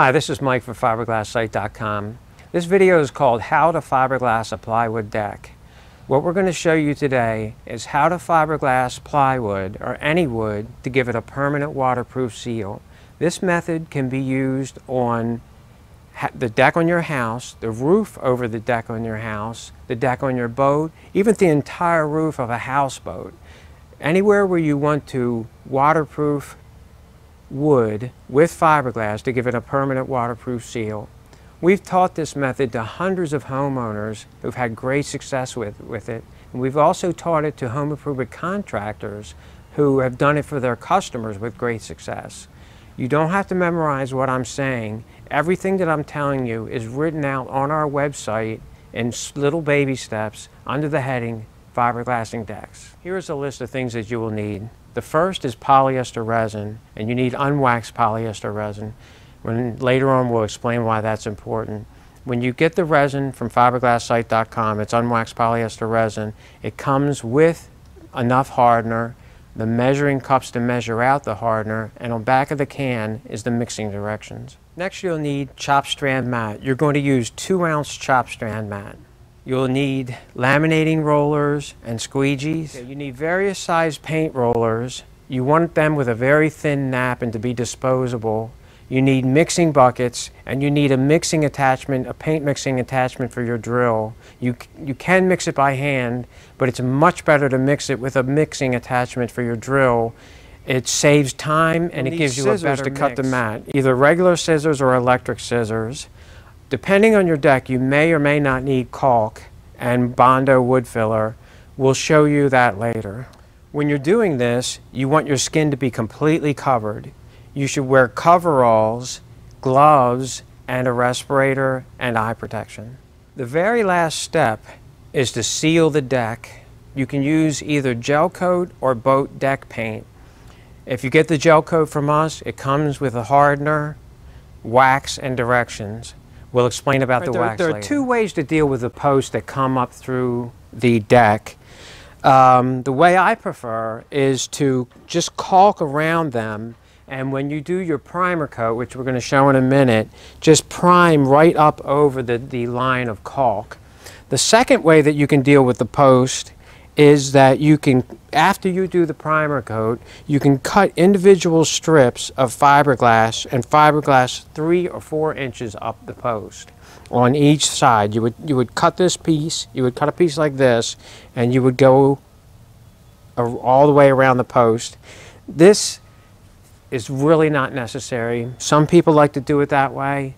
Hi, this is Mike from fiberglasssite.com. This video is called How to Fiberglass a Plywood Deck. What we're going to show you today is how to fiberglass plywood or any wood to give it a permanent waterproof seal. This method can be used on the deck on your house, the roof over the deck on your house, the deck on your boat, even the entire roof of a houseboat. Anywhere where you want to waterproof wood with fiberglass to give it a permanent waterproof seal. We've taught this method to hundreds of homeowners who've had great success with, with it. And we've also taught it to home improvement contractors who have done it for their customers with great success. You don't have to memorize what I'm saying. Everything that I'm telling you is written out on our website in little baby steps under the heading fiberglassing decks. Here's a list of things that you will need. The first is polyester resin, and you need unwaxed polyester resin. When later on we'll explain why that's important. When you get the resin from fiberglasssite.com, it's unwaxed polyester resin. It comes with enough hardener, the measuring cups to measure out the hardener, and on back of the can is the mixing directions. Next you'll need chop strand mat. You're going to use two ounce chop strand mat. You'll need laminating rollers and squeegees. You need various size paint rollers. You want them with a very thin nap and to be disposable. You need mixing buckets and you need a mixing attachment, a paint mixing attachment for your drill. You, you can mix it by hand, but it's much better to mix it with a mixing attachment for your drill. It saves time and it gives you a better to mix. cut the mat. Either regular scissors or electric scissors. Depending on your deck, you may or may not need caulk and Bondo wood filler. We'll show you that later. When you're doing this, you want your skin to be completely covered. You should wear coveralls, gloves, and a respirator and eye protection. The very last step is to seal the deck. You can use either gel coat or boat deck paint. If you get the gel coat from us, it comes with a hardener, wax, and directions. We'll explain about right, the there, wax There are two ways to deal with the posts that come up through the deck. Um, the way I prefer is to just caulk around them and when you do your primer coat, which we're going to show in a minute, just prime right up over the, the line of caulk. The second way that you can deal with the post is that you can, after you do the primer coat, you can cut individual strips of fiberglass and fiberglass three or four inches up the post on each side. You would, you would cut this piece, you would cut a piece like this, and you would go all the way around the post. This is really not necessary. Some people like to do it that way.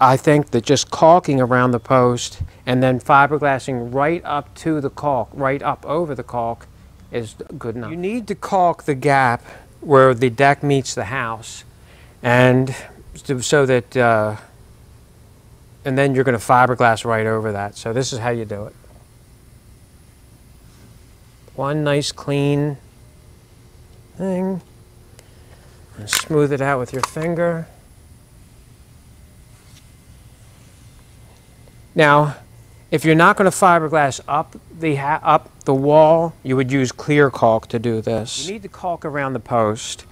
I think that just caulking around the post and then fiberglassing right up to the caulk, right up over the caulk, is good enough. You need to caulk the gap where the deck meets the house, and so that, uh, and then you're going to fiberglass right over that. So this is how you do it. One nice clean thing, and smooth it out with your finger. Now, if you're not going to fiberglass up the, up the wall, you would use clear caulk to do this. You need to caulk around the post.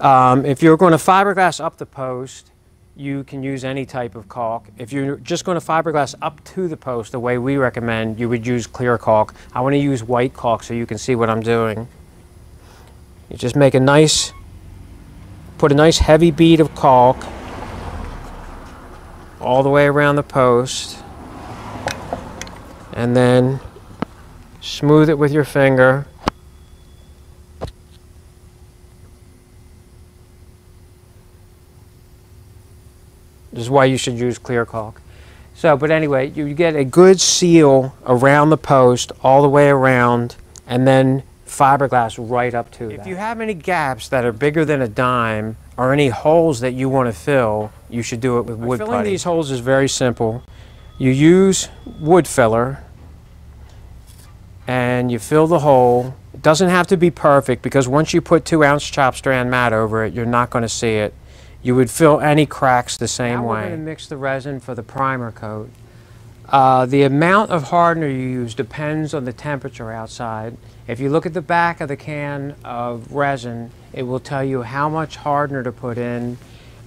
Um, if you're going to fiberglass up the post, you can use any type of caulk. If you're just going to fiberglass up to the post, the way we recommend, you would use clear caulk. I want to use white caulk so you can see what I'm doing. You just make a nice, put a nice heavy bead of caulk all the way around the post and then smooth it with your finger. This is why you should use clear caulk. So, but anyway, you get a good seal around the post, all the way around, and then fiberglass right up to If that. you have any gaps that are bigger than a dime, or any holes that you want to fill, you should do it with wood Filling putty. these holes is very simple. You use wood filler, and you fill the hole. It doesn't have to be perfect because once you put two ounce chop strand mat over it, you're not going to see it. You would fill any cracks the same now way. we're going to mix the resin for the primer coat. Uh, the amount of hardener you use depends on the temperature outside. If you look at the back of the can of resin, it will tell you how much hardener to put in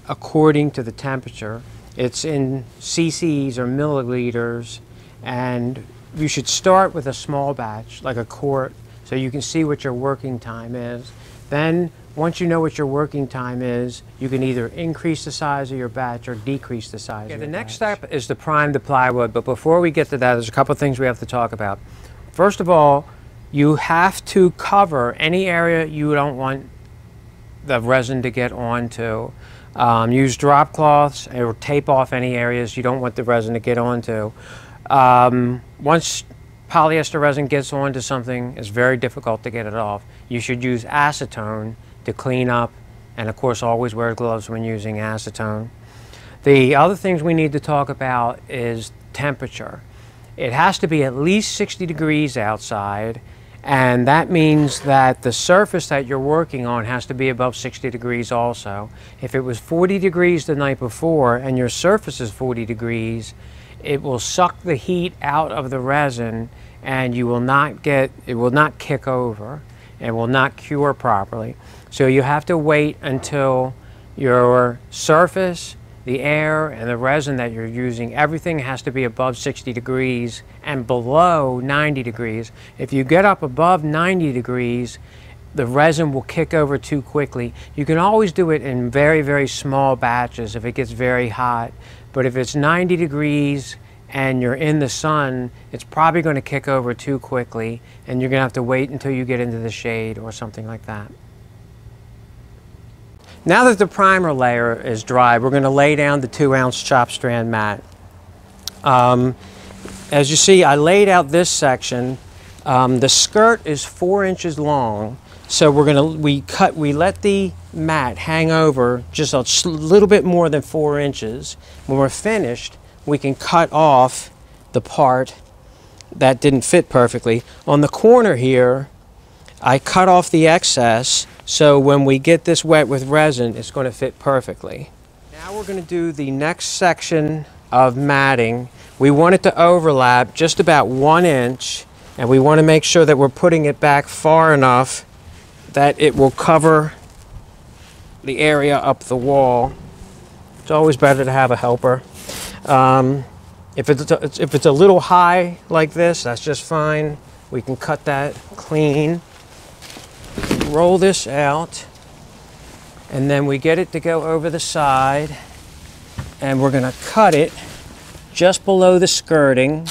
according to the temperature. It's in cc's or milliliters, and you should start with a small batch, like a quart, so you can see what your working time is. Then, once you know what your working time is, you can either increase the size of your batch or decrease the size Okay, of the next batch. step is to prime the plywood, but before we get to that, there's a couple things we have to talk about. First of all, you have to cover any area you don't want the resin to get onto. Um, use drop cloths or tape off any areas you don't want the resin to get onto. Um, once polyester resin gets onto something, it's very difficult to get it off. You should use acetone to clean up, and of course, always wear gloves when using acetone. The other things we need to talk about is temperature. It has to be at least 60 degrees outside, and that means that the surface that you're working on has to be above 60 degrees also. If it was 40 degrees the night before and your surface is 40 degrees, it will suck the heat out of the resin and you will not get, it will not kick over and will not cure properly. So you have to wait until your surface, the air, and the resin that you're using, everything has to be above 60 degrees and below 90 degrees. If you get up above 90 degrees, the resin will kick over too quickly. You can always do it in very, very small batches if it gets very hot. But if it's 90 degrees and you're in the sun, it's probably going to kick over too quickly and you're going to have to wait until you get into the shade or something like that. Now that the primer layer is dry, we're going to lay down the two ounce chop strand mat. Um, as you see, I laid out this section. Um, the skirt is four inches long, so we're gonna we cut we let the mat hang over just a little bit more than four inches. When we're finished, we can cut off the part that didn't fit perfectly. On the corner here, I cut off the excess, so when we get this wet with resin, it's going to fit perfectly. Now we're going to do the next section of matting. We want it to overlap just about one inch, and we want to make sure that we're putting it back far enough that it will cover the area up the wall. It's always better to have a helper. Um, if it's, a, if it's a little high like this, that's just fine. We can cut that clean. Roll this out, and then we get it to go over the side, and we're going to cut it just below the skirting.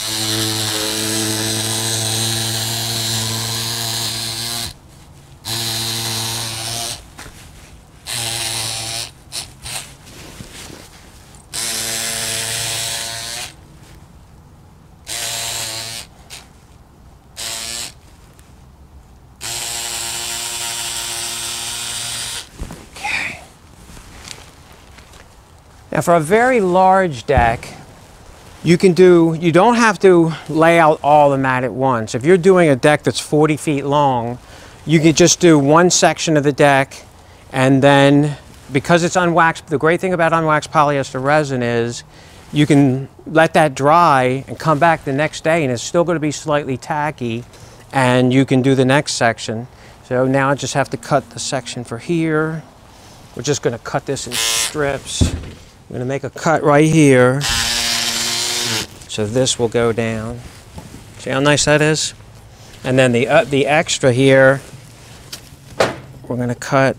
Now for a very large deck, you can do, you don't have to lay out all the mat at once. If you're doing a deck that's 40 feet long, you can just do one section of the deck and then because it's unwaxed, the great thing about unwaxed polyester resin is you can let that dry and come back the next day and it's still going to be slightly tacky and you can do the next section. So now I just have to cut the section for here. We're just going to cut this in strips. I'm going to make a cut right here. So this will go down. See how nice that is? And then the, uh, the extra here, we're going to cut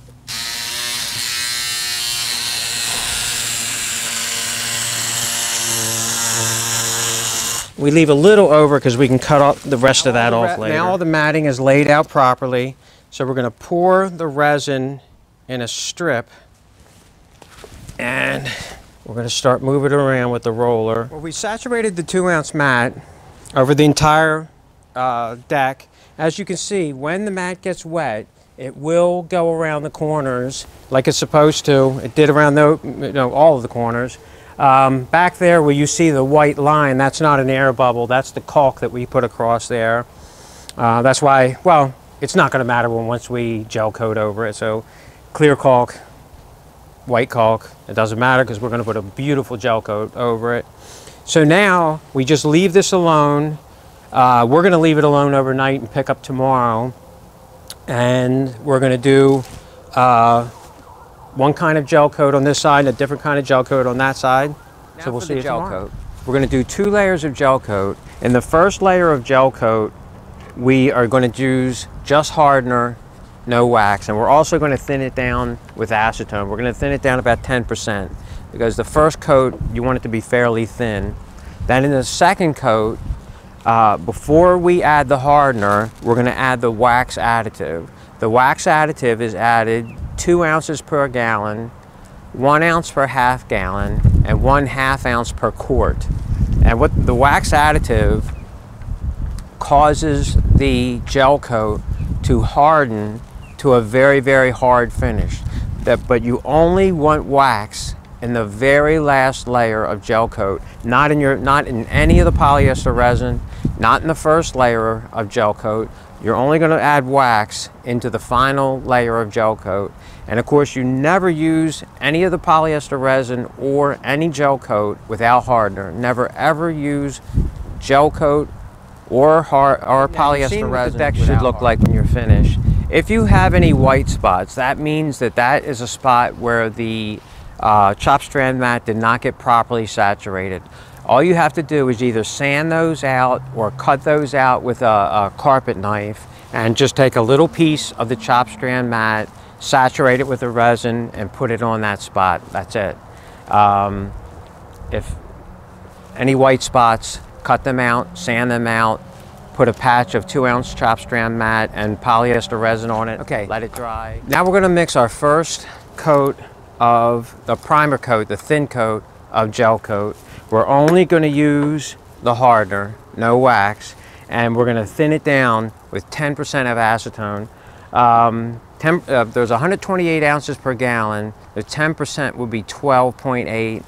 We leave a little over because we can cut off the rest of that off later. Now all the matting is laid out properly. So we're going to pour the resin in a strip and we're going to start moving around with the roller. Well, we saturated the two ounce mat over the entire uh, deck. As you can see, when the mat gets wet, it will go around the corners like it's supposed to. It did around the, you know, all of the corners. Um, back there where you see the white line, that's not an air bubble. That's the caulk that we put across there. Uh, that's why, well, it's not going to matter when once we gel coat over it. So clear caulk, white caulk, it doesn't matter because we're going to put a beautiful gel coat over it. So now we just leave this alone. Uh, we're going to leave it alone overnight and pick up tomorrow. And we're going to do uh, one kind of gel coat on this side and a different kind of gel coat on that side. Now so we'll see you gel tomorrow. coat. We're going to do two layers of gel coat. In the first layer of gel coat, we are going to use just hardener, no wax, and we're also going to thin it down with acetone. We're going to thin it down about 10% because the first coat, you want it to be fairly thin. Then in the second coat, uh, before we add the hardener, we're going to add the wax additive. The wax additive is added two ounces per gallon, one ounce per half gallon, and one half ounce per quart. And what the wax additive causes the gel coat to harden to a very, very hard finish. That, but you only want wax in the very last layer of gel coat, not in your, not in any of the polyester resin, not in the first layer of gel coat. You're only going to add wax into the final layer of gel coat. And of course, you never use any of the polyester resin or any gel coat without hardener. Never ever use gel coat or hard or polyester resin. the deck should look like when you're finished. If you have any white spots, that means that that is a spot where the uh, chop strand mat did not get properly saturated. All you have to do is either sand those out or cut those out with a, a carpet knife and just take a little piece of the chop strand mat, saturate it with the resin and put it on that spot. That's it. Um, if any white spots, cut them out, sand them out, put a patch of two ounce chop strand mat and polyester resin on it. Okay, let it dry. Now we're gonna mix our first coat of the primer coat, the thin coat of gel coat. We're only gonna use the hardener, no wax, and we're gonna thin it down with 10% of acetone. Um, 10, uh, there's 128 ounces per gallon. The 10% would be 12.8.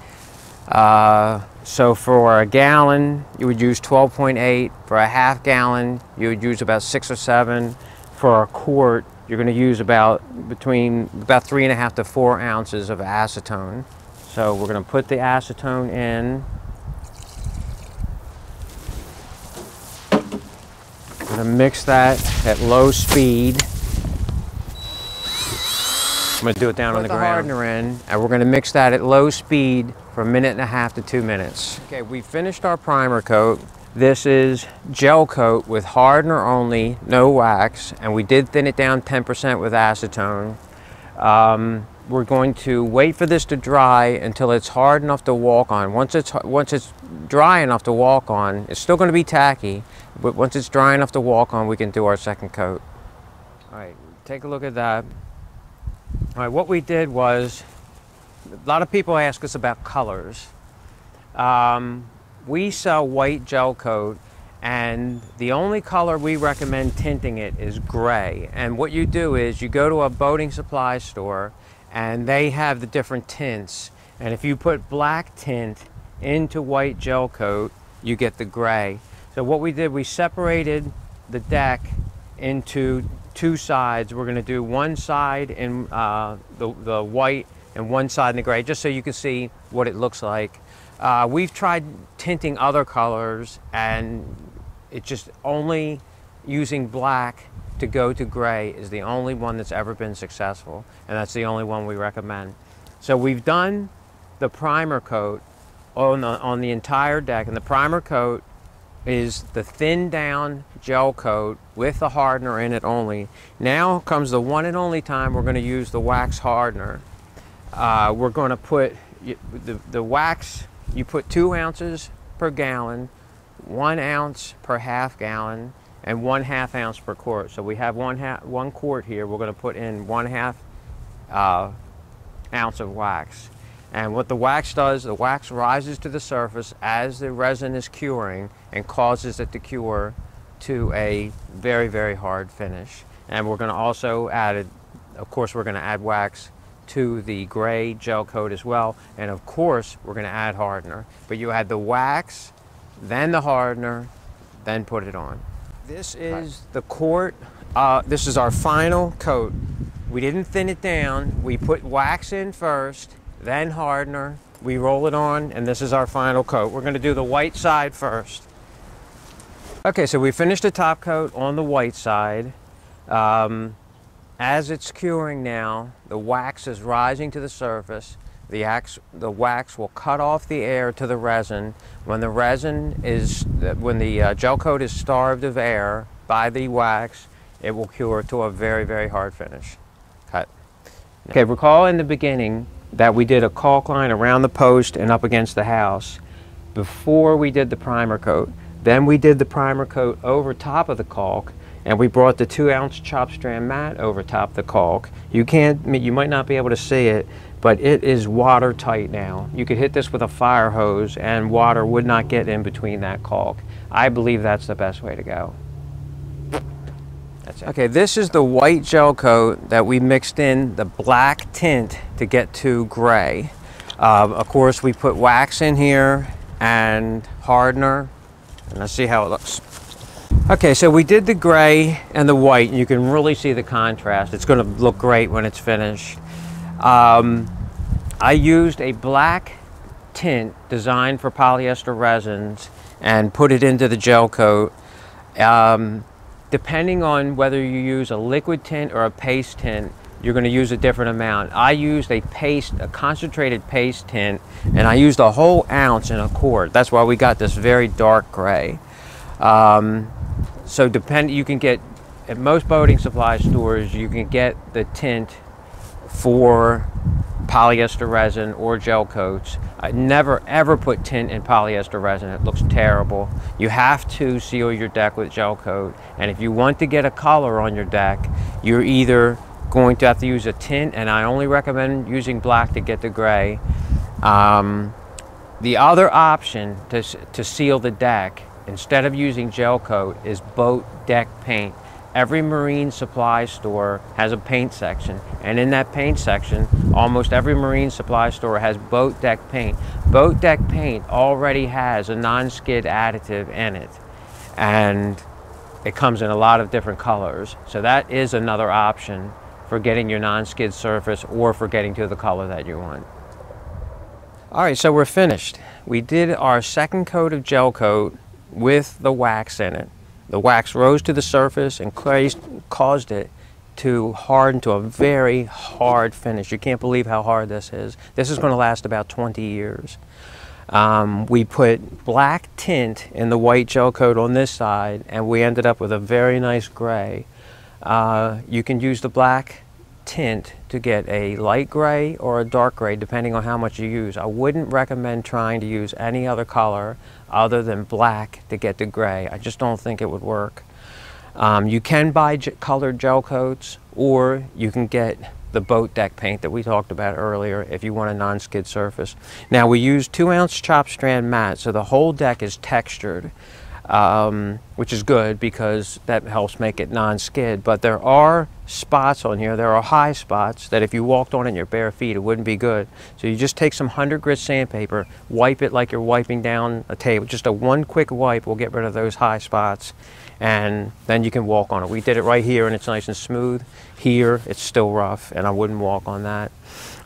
Uh, so for a gallon, you would use 12.8. For a half gallon, you would use about six or seven. For a quart, you're going to use about between about three and a half to four ounces of acetone. So we're going to put the acetone in. We're going to mix that at low speed. I'm going to do it down Put on the, the ground. hardener in, and we're going to mix that at low speed for a minute and a half to two minutes. Okay, we finished our primer coat. This is gel coat with hardener only, no wax, and we did thin it down 10% with acetone. Um, we're going to wait for this to dry until it's hard enough to walk on. Once it's, once it's dry enough to walk on, it's still going to be tacky, but once it's dry enough to walk on, we can do our second coat. All right, take a look at that. All right, what we did was, a lot of people ask us about colors. Um, we sell white gel coat and the only color we recommend tinting it is gray. And what you do is you go to a boating supply store and they have the different tints. And if you put black tint into white gel coat, you get the gray. So what we did, we separated the deck into two sides. We're going to do one side in uh, the, the white and one side in the gray, just so you can see what it looks like. Uh, we've tried tinting other colors and it just only using black to go to gray is the only one that's ever been successful and that's the only one we recommend. So we've done the primer coat on the, on the entire deck and the primer coat is the thin down gel coat with the hardener in it only. Now comes the one and only time we're going to use the wax hardener. Uh, we're going to put the, the wax, you put two ounces per gallon, one ounce per half gallon, and one half ounce per quart. So we have one, half, one quart here. We're going to put in one half uh, ounce of wax. And what the wax does, the wax rises to the surface as the resin is curing and causes it to cure to a very, very hard finish. And we're going to also add of course, we're going to add wax to the gray gel coat as well. And of course, we're going to add hardener. But you add the wax, then the hardener, then put it on. This is the quart. Uh, this is our final coat. We didn't thin it down. We put wax in first then hardener. We roll it on, and this is our final coat. We're going to do the white side first. Okay, so we finished the top coat on the white side. Um, As it's curing now, the wax is rising to the surface. The, ax, the wax will cut off the air to the resin. When the resin is, when the uh, gel coat is starved of air by the wax, it will cure to a very, very hard finish. Cut. Okay, recall in the beginning that we did a caulk line around the post and up against the house before we did the primer coat. Then we did the primer coat over top of the caulk and we brought the two ounce chop strand mat over top the caulk. You can't, you might not be able to see it, but it is watertight now. You could hit this with a fire hose and water would not get in between that caulk. I believe that's the best way to go. Okay, this is the white gel coat that we mixed in the black tint to get to gray. Uh, of course, we put wax in here and hardener, and let's see how it looks. Okay, so we did the gray and the white, and you can really see the contrast. It's going to look great when it's finished. Um, I used a black tint designed for polyester resins and put it into the gel coat. Um, depending on whether you use a liquid tint or a paste tint, you're going to use a different amount. I used a paste, a concentrated paste tint, and I used a whole ounce in a quart. That's why we got this very dark gray. Um, so depend, you can get, at most boating supply stores, you can get the tint for polyester resin or gel coats. I never ever put tint in polyester resin. It looks terrible. You have to seal your deck with gel coat. And if you want to get a color on your deck, you're either going to have to use a tint, and I only recommend using black to get the gray. Um, the other option to, to seal the deck instead of using gel coat is boat deck paint. Every marine supply store has a paint section and in that paint section almost every marine supply store has boat deck paint. Boat deck paint already has a non-skid additive in it and it comes in a lot of different colors. So that is another option for getting your non-skid surface or for getting to the color that you want. All right, so we're finished. We did our second coat of gel coat with the wax in it. The wax rose to the surface and caused it to harden to a very hard finish. You can't believe how hard this is. This is going to last about 20 years. Um, we put black tint in the white gel coat on this side and we ended up with a very nice gray. Uh, you can use the black tint to get a light gray or a dark gray depending on how much you use. I wouldn't recommend trying to use any other color other than black to get the gray. I just don't think it would work. Um, you can buy colored gel coats or you can get the boat deck paint that we talked about earlier if you want a non-skid surface. Now we use two ounce chop strand mat so the whole deck is textured um, which is good because that helps make it non-skid. But there are spots on here, there are high spots that if you walked on it in your bare feet, it wouldn't be good. So you just take some 100 grit sandpaper, wipe it like you're wiping down a table. Just a one quick wipe will get rid of those high spots and then you can walk on it. We did it right here and it's nice and smooth. Here, it's still rough and I wouldn't walk on that.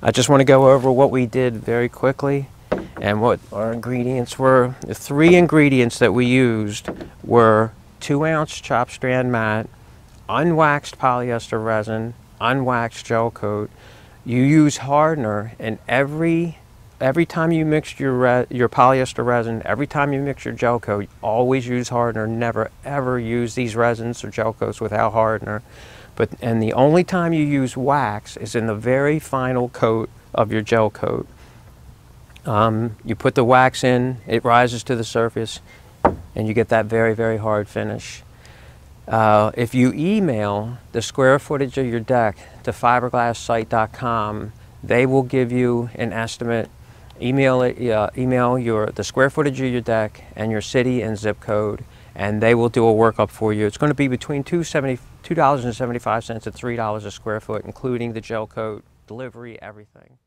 I just want to go over what we did very quickly and what our ingredients were. The three ingredients that we used were two ounce chop strand mat, unwaxed polyester resin, unwaxed gel coat. You use hardener and every every time you mix your your polyester resin, every time you mix your gel coat, always use hardener. Never ever use these resins or gel coats without hardener. But and the only time you use wax is in the very final coat of your gel coat. Um, you put the wax in, it rises to the surface, and you get that very, very hard finish. Uh, if you email the square footage of your deck to fiberglasssite.com, they will give you an estimate. Email it, uh, email your the square footage of your deck and your city and zip code, and they will do a workup for you. It's going to be between $2.75 and $3 a square foot, including the gel coat, delivery, everything.